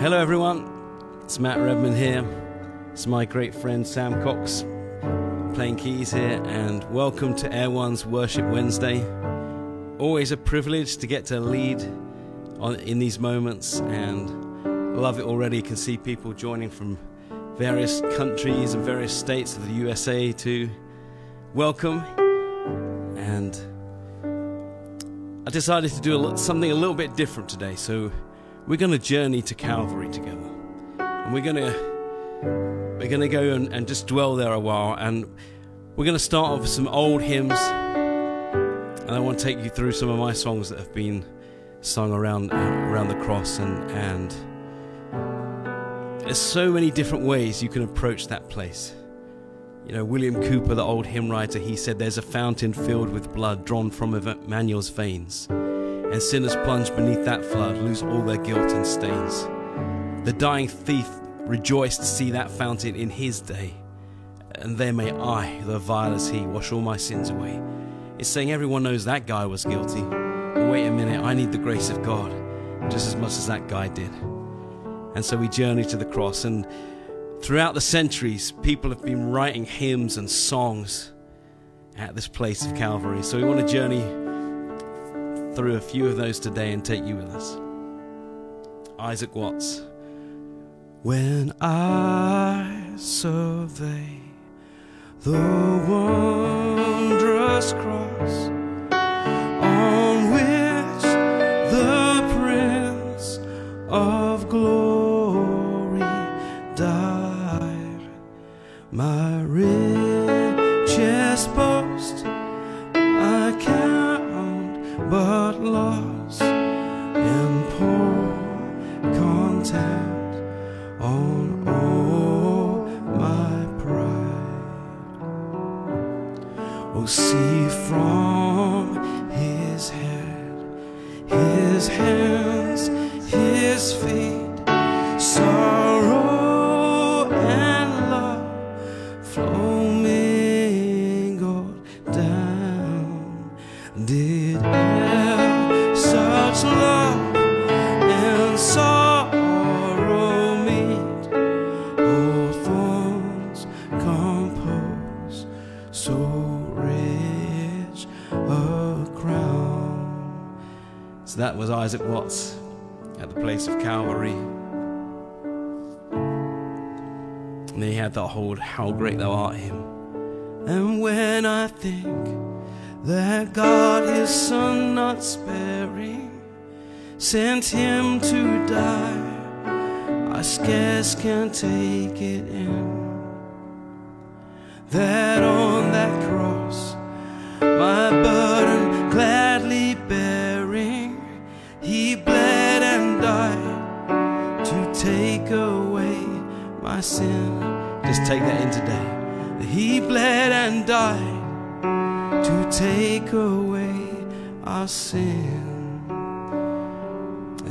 Hello, everyone. It's Matt Redman here. It's my great friend Sam Cox playing keys here, and welcome to Air1's Worship Wednesday. Always a privilege to get to lead on, in these moments, and love it already. You can see people joining from various countries and various states of the USA to welcome. And I decided to do something a little bit different today, so we're going to journey to Calvary together, and we're going to we're going to go and, and just dwell there a while, and we're going to start off with some old hymns, and I want to take you through some of my songs that have been sung around around the cross, and and there's so many different ways you can approach that place. You know, William Cowper, the old hymn writer, he said, There's a fountain filled with blood drawn from Emmanuel's veins, and sinners plunge beneath that flood, lose all their guilt and stains. The dying thief rejoiced to see that fountain in his day, and there may I, the vile as he, wash all my sins away. It's saying everyone knows that guy was guilty. But wait a minute, I need the grace of God just as much as that guy did. And so we journey to the cross, and Throughout the centuries, people have been writing hymns and songs at this place of Calvary. So we want to journey through a few of those today and take you with us. Isaac Watts. When I survey the wondrous cross Did ever such love and sorrow meet? Oh, thorns compose so rich a crown. So that was Isaac Watts at the place of Calvary. And he had that whole How Great Thou Art hymn. And when I think that God his son not sparing sent him to die, I scarce can take it in. That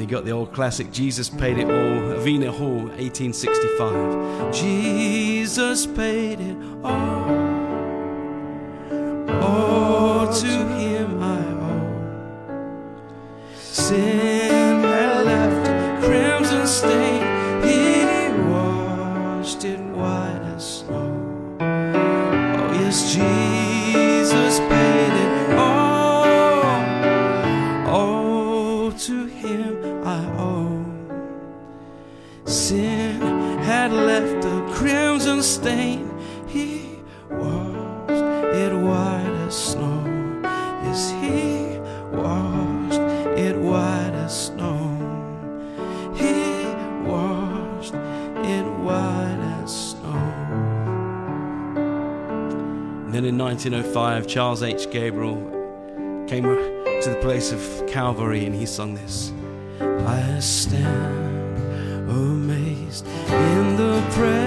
you got the old classic Jesus Paid It All, Elvina Hall, 1865. Jesus paid it all. All Charles H. Gabriel came to the place of Calvary and he sung this. I stand amazed in the presence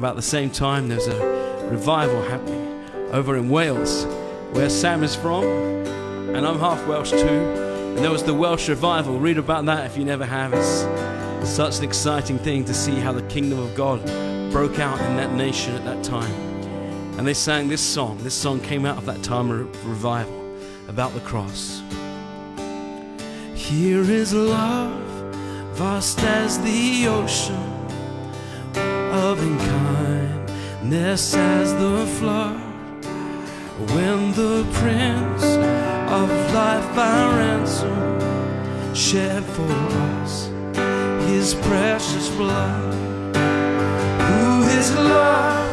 about the same time, there's a revival happening over in Wales, where Sam is from, and I'm half Welsh too. And there was the Welsh revival. Read about that if you never have. It's such an exciting thing to see how the kingdom of God broke out in that nation at that time. And they sang this song. This song came out of that time of revival about the cross. Here is love, vast as the ocean, loving kindness as the flood. When the Prince of Life our ransom shed for us his precious blood, who his love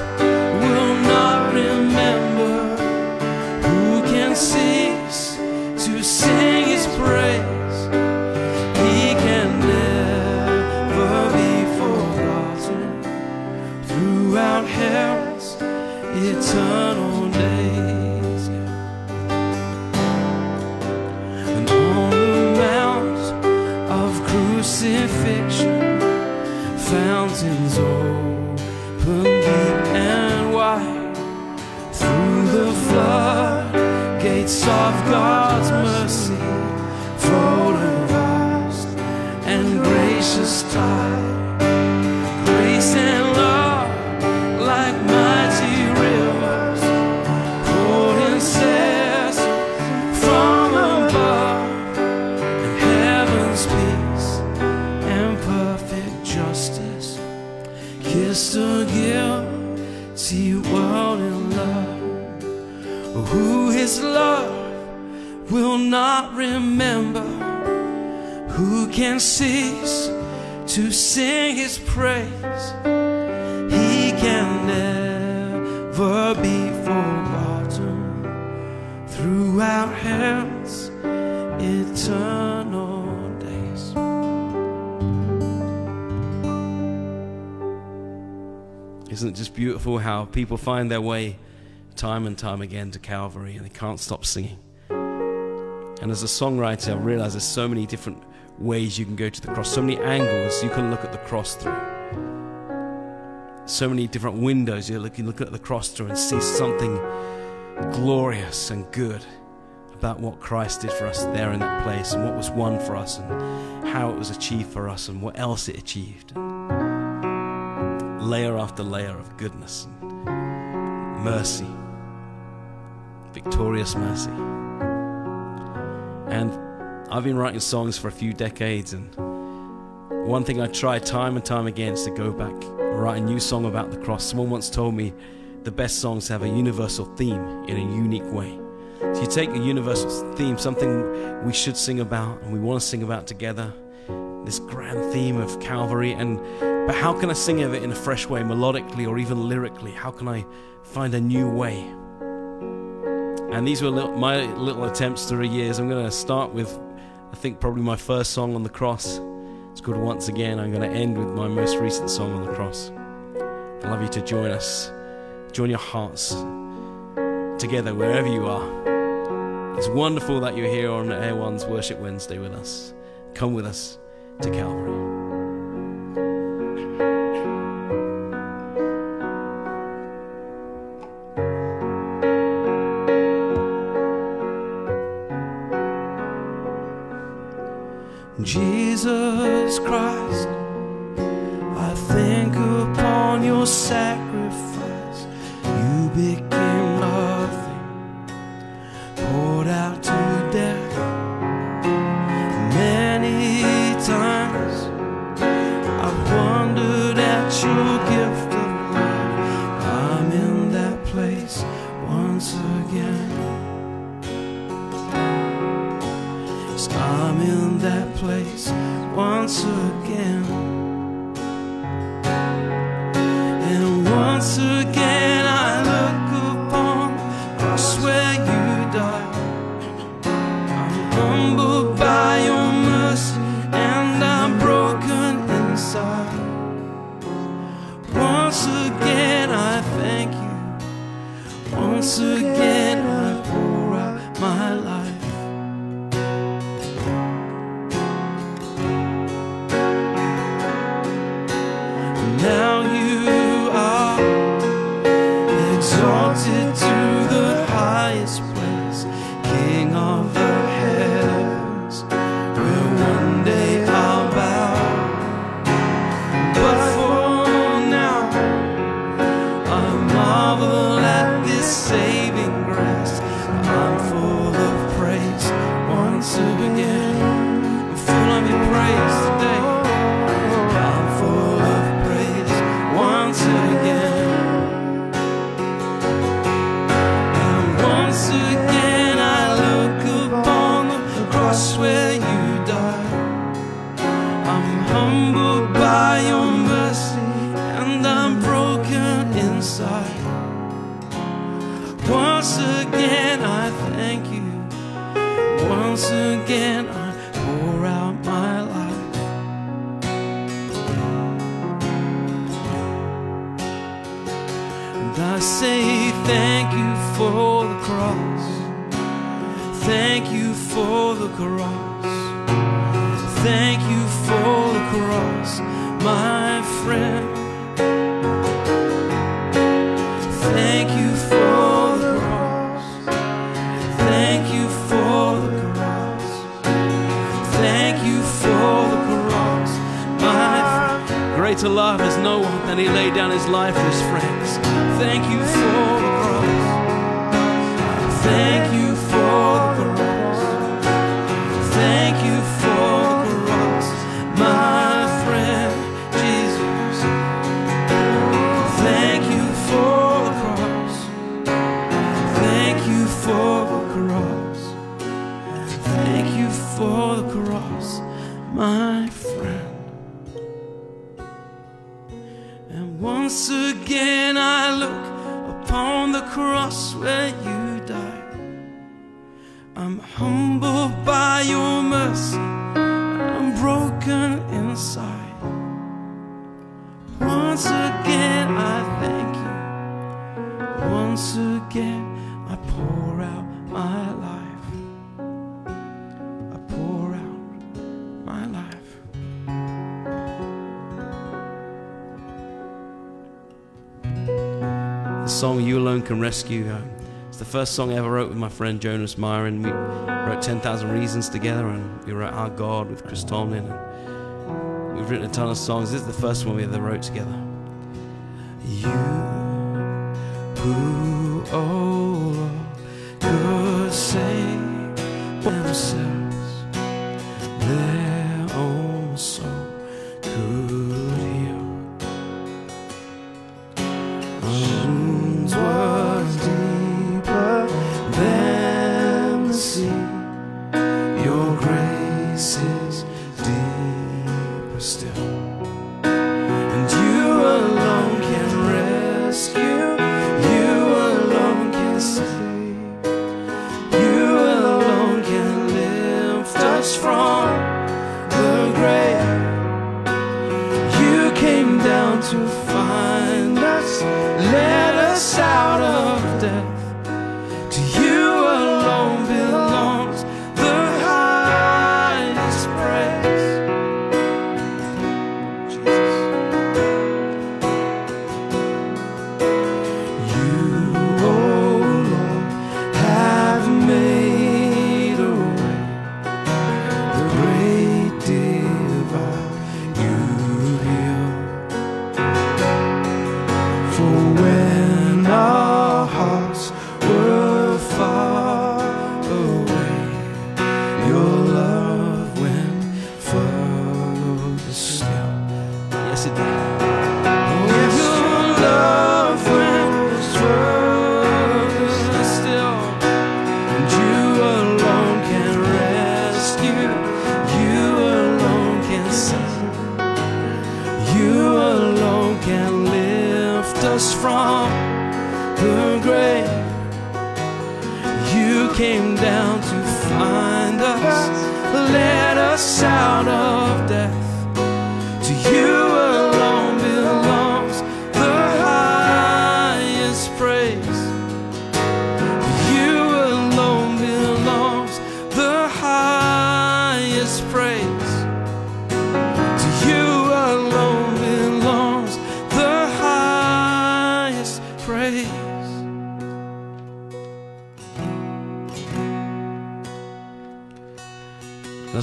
kissed a guilty world in love. Who his love will not remember, who can cease to sing his praise? He can never be forgotten throughout hell's Isn't it just beautiful how people find their way time and time again to Calvary and they can't stop singing? And as a songwriter, I realize there's so many different ways you can go to the cross, so many angles you can look at the cross through. So many different windows you look, look at the cross through and see something glorious and good about what Christ did for us there in that place and what was won for us and how it was achieved for us and what else it achieved. Layer after layer of goodness and mercy, victorious mercy. And I've been writing songs for a few decades, and one thing I try time and time again is to go back and write a new song about the cross. Someone once told me the best songs have a universal theme in a unique way. So you take a universal theme, something we should sing about and we want to sing about together, this grand theme of Calvary, and but how can I sing of it in a fresh way, melodically or even lyrically? How can I find a new way? And these were little, my little attempts through the years. I'm going to start with, I think, probably my first song on the cross. It's called Once Again. I'm going to end with my most recent song on the cross. I'd love you to join us, join your hearts together wherever you are. It's wonderful that you're here on Air1's Worship Wednesday with us. Come with us to Calvary. Christ, I think upon your sacrifice. to love as no one and he laid down his life for his friends. Thank you for the cross. Thank you. song You Alone Can Rescue. It's the first song I ever wrote with my friend Jonas Myrin. We wrote 10,000 Reasons together and we wrote Our God with Chris Tomlin. And we've written a ton of songs. This is the first one we ever wrote together. You, who oh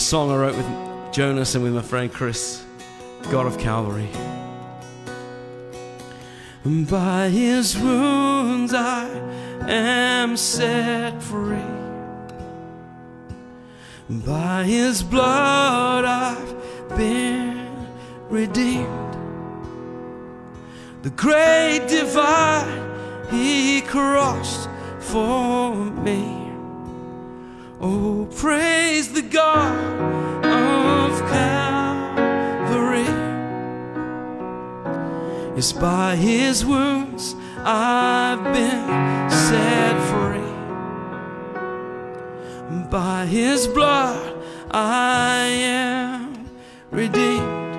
song I wrote with Jonas and with my friend Chris, God of Calvary. And By his wounds I am set free. By his blood I've been redeemed. The great divide he crossed for me. Oh, praise the God of Calvary. It's by his wounds I've been set free. By his blood I am redeemed.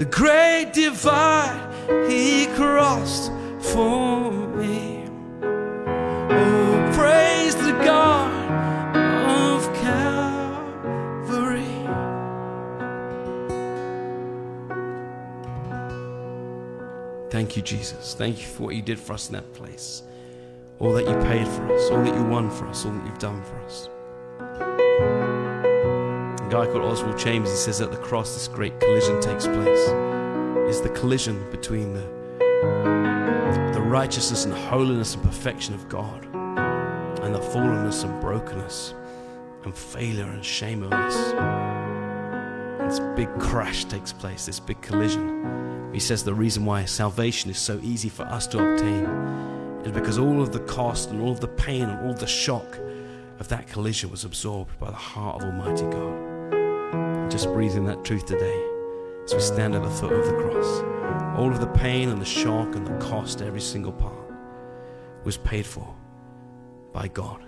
The great divide he crossed for Thank you, Jesus. Thank you for what you did for us in that place. All that you paid for us, all that you won for us, all that you've done for us. A guy called Oswald Chambers, he says at the cross this great collision takes place. It's the collision between the, the righteousness and holiness and perfection of God and the fallenness and brokenness and failure and shame of us. This big crash takes place, this big collision. He says the reason why salvation is so easy for us to obtain is because all of the cost and all of the pain and all the shock of that collision was absorbed by the heart of Almighty God. Just breathing that truth today as we stand at the foot of the cross. All of the pain and the shock and the cost, every single part, was paid for by God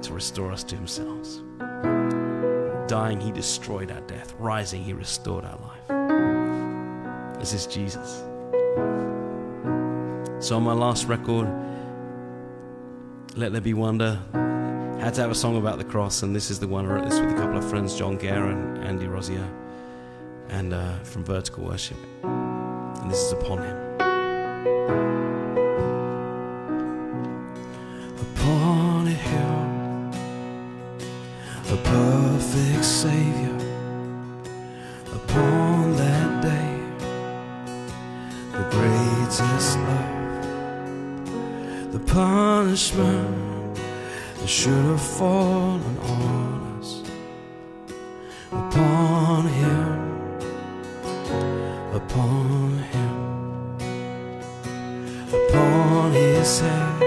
to restore us to Himself. Dying, He destroyed our death. Rising, He restored our life. This is Jesus. So on my last record, Let There Be Wonder, had to have a song about the cross, and this is the one I wrote this with a couple of friends, Jon Guerra and Andy Rosier, and uh, from Vertical Worship. And this is upon him. Upon His head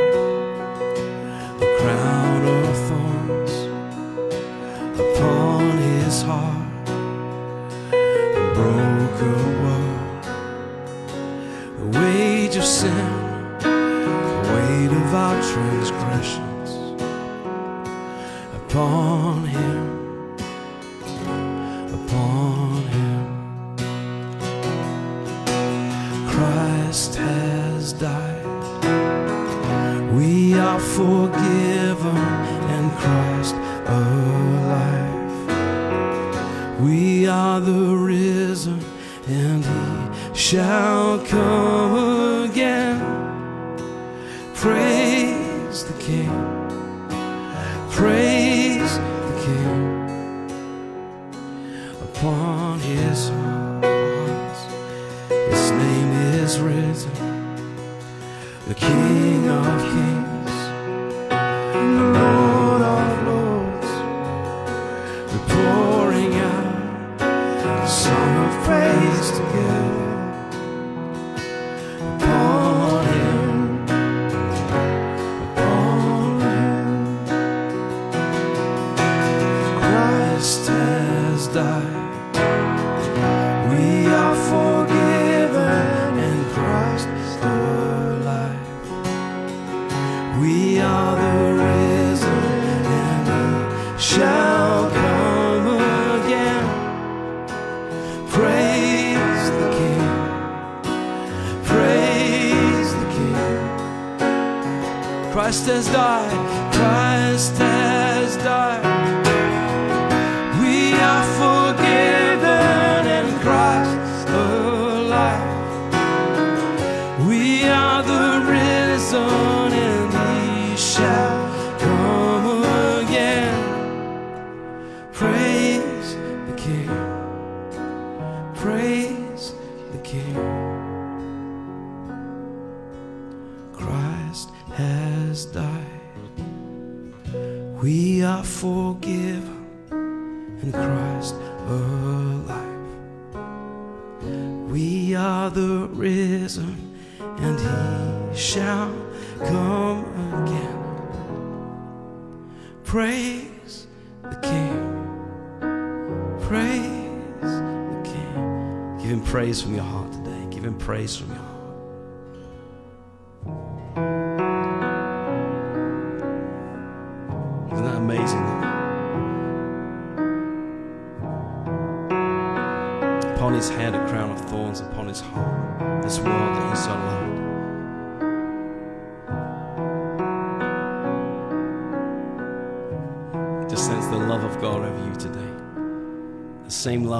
together has died. We are forgiven and Christ alive. We are the risen and he shall come again. Praise the King. Praise the King. Give him praise from your heart today. Give him praise from your heart.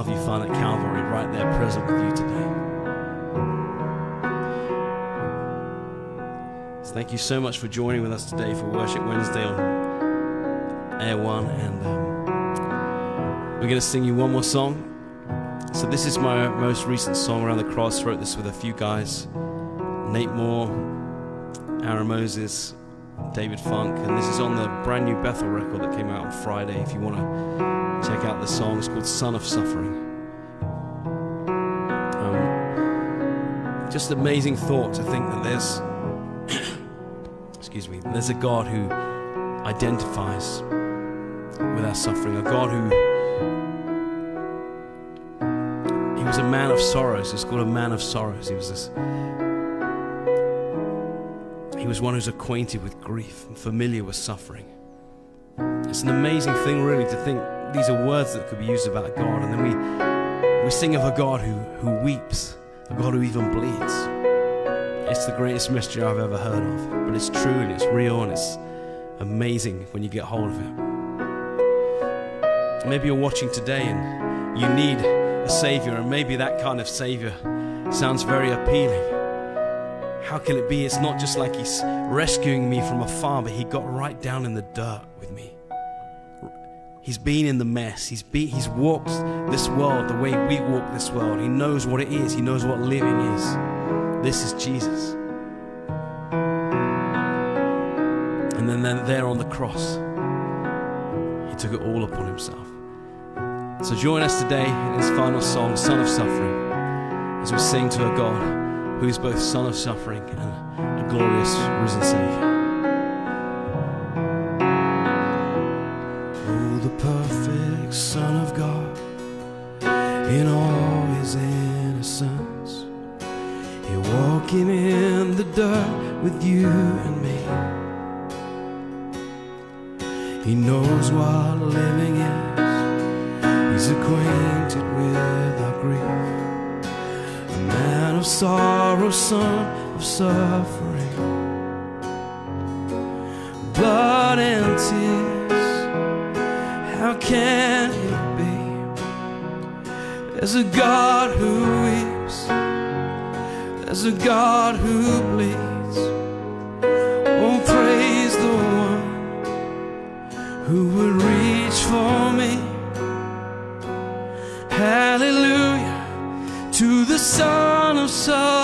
Love you find at Calvary, right there present with you today. So thank you so much for joining with us today for Worship Wednesday on Air1, and um, we're going to sing you one more song. So this is my most recent song around the cross. Wrote this with a few guys: Nate Moore, Aaron Moses, David Funk, and this is on the brand new Bethel record that came out on Friday. If you want to check out the song, it's called "Son of Suffering." Um, just amazing thought to think that there's, excuse me, there's a God who identifies with our suffering, a God who he was a man of sorrows. He's called a man of sorrows. He was this. He was one who's acquainted with grief and familiar with suffering. It's an amazing thing, really, to think these are words that could be used about God, and then we we sing of a God who who weeps, a God who even bleeds. It's the greatest mystery I've ever heard of, but it's true and it's real and it's amazing when you get hold of it. Maybe you're watching today and you need a savior, and maybe that kind of savior sounds very appealing. How can it be? It's not just like he's rescuing me from afar, but he got right down in the dirt with me. He's been in the mess. He's be, he's walked this world the way we walk this world. He knows what it is. He knows what living is. This is Jesus. And then, then there on the cross, he took it all upon himself. So join us today in his final song, Son of Suffering, as we sing to a God who is both Son of Suffering and a glorious risen Savior. With you and me. He knows what living is. He's acquainted with our grief. A man of sorrow, son of suffering. Blood and tears. How can it be? There's a God who weeps. There's a God who bleeds. Oh, praise the one who would reach for me. Hallelujah to the Son of Suffering.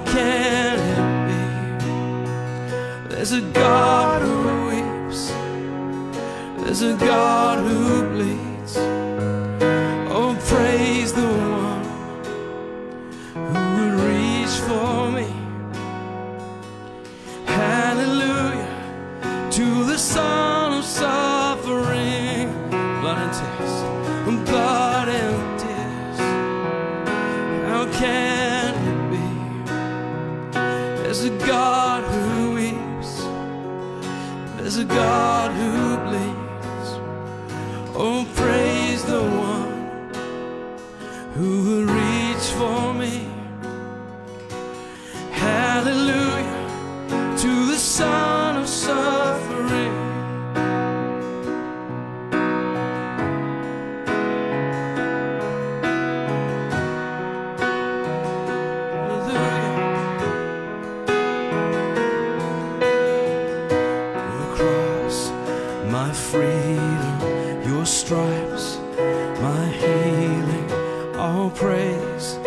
can it be? There's a God who weeps. There's a God who Your stripes, my healing, all praise.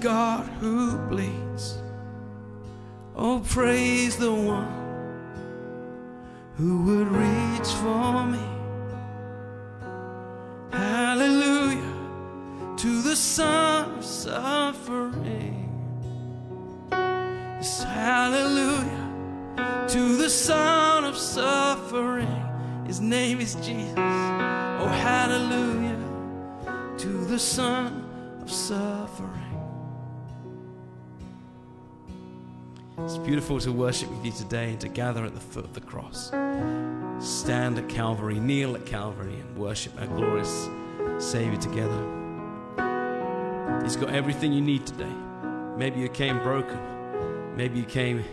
God who bleeds. Oh, praise the one who would reach for me. Hallelujah to the Son of suffering. Yes, hallelujah to the Son of suffering. His name is Jesus. Oh, hallelujah to the Son of suffering. It's beautiful to worship with you today and to gather at the foot of the cross. Stand at Calvary, kneel at Calvary, and worship our glorious Savior together. He's got everything you need today. Maybe you came broken. Maybe you came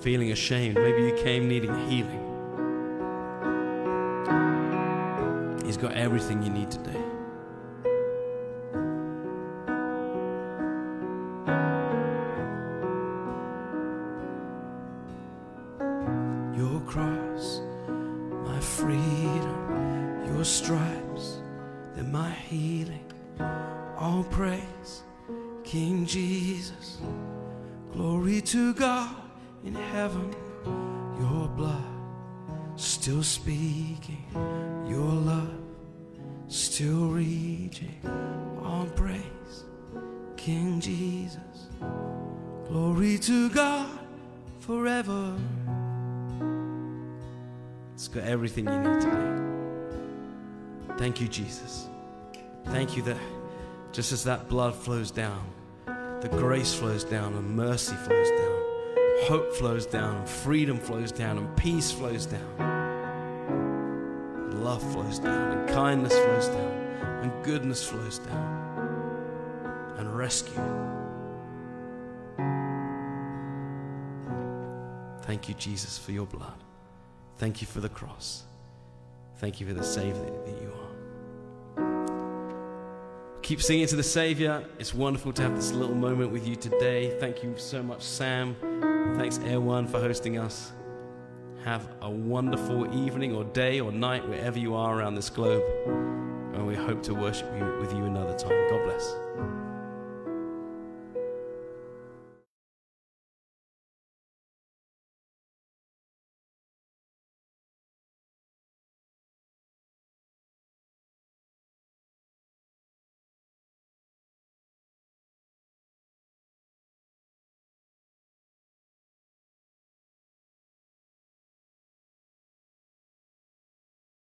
feeling ashamed. Maybe you came needing healing. He's got everything you need today. Jesus. Thank you that just as that blood flows down, the grace flows down, and mercy flows down, hope flows down, and freedom flows down, and peace flows down, and love flows down, and kindness flows down, and goodness flows down, and rescue. Thank you, Jesus, for your blood. Thank you for the cross. Thank you for the Savior that, that you are. Keep singing to the Savior. It's wonderful to have this little moment with you today. Thank you so much, Sam. Thanks, One, for hosting us. Have a wonderful evening or day or night wherever you are around this globe. And we hope to worship you, with you another time. God bless.